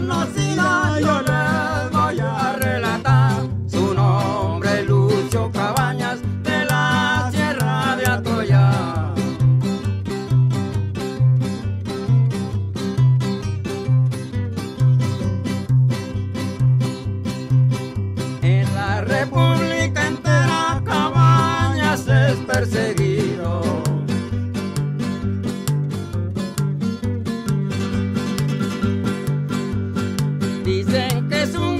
nossa que es un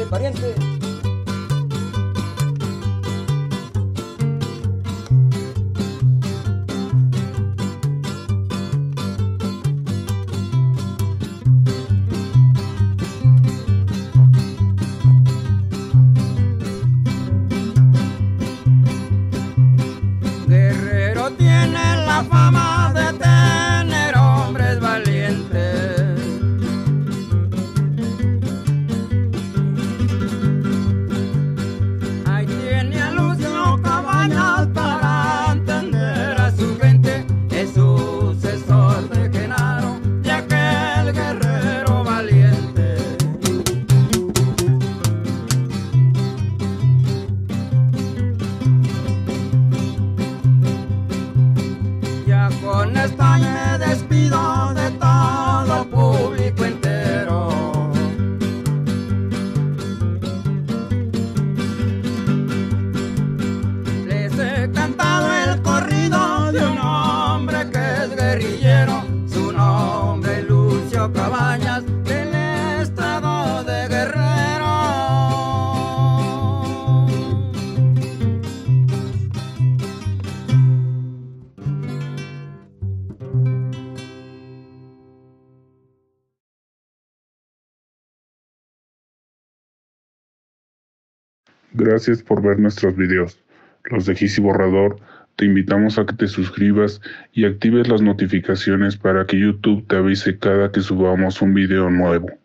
y vale, pariente. Con esta me despido Gracias por ver nuestros videos. Los de Gis y Borrador, te invitamos a que te suscribas y actives las notificaciones para que YouTube te avise cada que subamos un video nuevo.